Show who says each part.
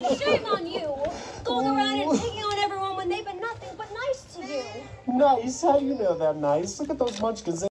Speaker 1: Shame on you, going around and taking on everyone when they've been nothing but nice to you.
Speaker 2: Nice? How you know that nice? Look at those munchkins.